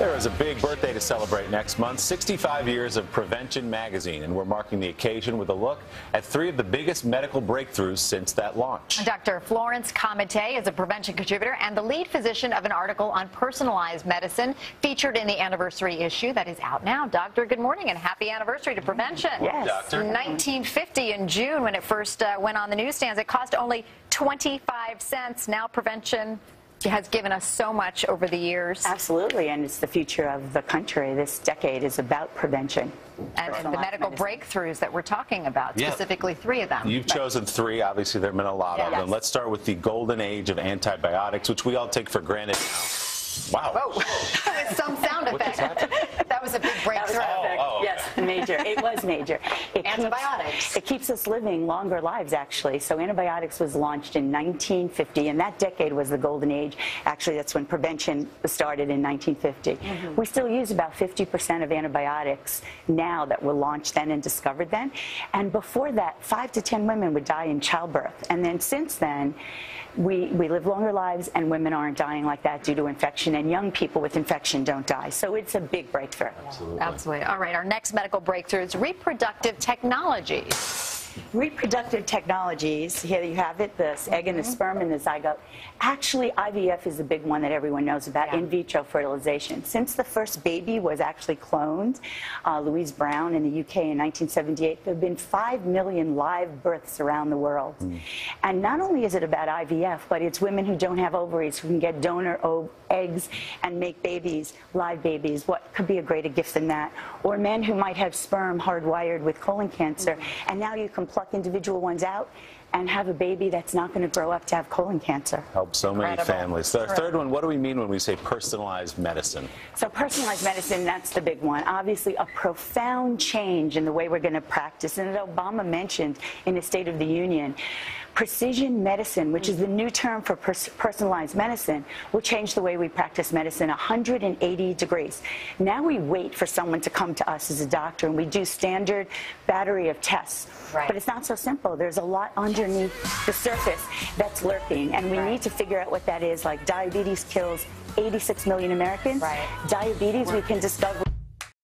There is a big birthday to celebrate next month 65 years of Prevention Magazine, and we're marking the occasion with a look at three of the biggest medical breakthroughs since that launch. Dr. Florence Comite is a prevention contributor and the lead physician of an article on personalized medicine featured in the anniversary issue that is out now. Doctor, good morning and happy anniversary to prevention. Yes. Doctor. 1950 in June when it first uh, went on the newsstands, it cost only 25 cents. Now prevention has given us so much over the years. Absolutely, and it's the future of the country. This decade is about prevention. And, and the medical medicine. breakthroughs that we're talking about, yeah. specifically three of them. You've chosen three. Obviously, there have been a lot yeah. of them. Let's start with the golden age of antibiotics, which we all take for granted. Wow. Oh, with some sound effect. Major. It was major. It Antibiotics. Keeps, it keeps us living longer lives, actually. So antibiotics was launched in 1950, and that decade was the golden age. Actually, that's when prevention started in 1950. Mm -hmm. We still use about 50% of antibiotics now that were launched then and discovered then. And before that, five to 10 women would die in childbirth. And then since then, we, we live longer lives, and women aren't dying like that due to infection, and young people with infection don't die. So it's a big breakthrough. Absolutely. Absolutely. All right, our next medical breakthrough is reproductive technology. Reproductive technologies, here you have it, the egg and the mm-hmm. sperm and the zygote. Actually, IVF is a big one that everyone knows about, yeah. in vitro fertilization. Since the first baby was actually cloned, uh, Louise Brown in the UK in 1978, there have been 5 million live births around the world. Mm. And not only is it about IVF, but it's women who don't have ovaries who can get donor eggs and make babies, live babies. What could be a greater gift than that? Or men who might have sperm hardwired with colon cancer, mm. and now you can pluck individual ones out and have a baby that's not going to grow up to have colon cancer. Help so many Incredible. families. The third one, what do we mean when we say personalized medicine? So personalized medicine, that's the big one. Obviously, a profound change in the way we're going to practice. And as Obama mentioned in his State of the Union, precision medicine, which is the new term for pers personalized medicine, will change the way we practice medicine 180 degrees. Now we wait for someone to come to us as a doctor and we do standard battery of tests. Right. But it's not so simple. There's a lot underneath the surface that's lurking, and we right. need to figure out what that is. Like diabetes kills 86 million Americans. Right. Diabetes, we can discover.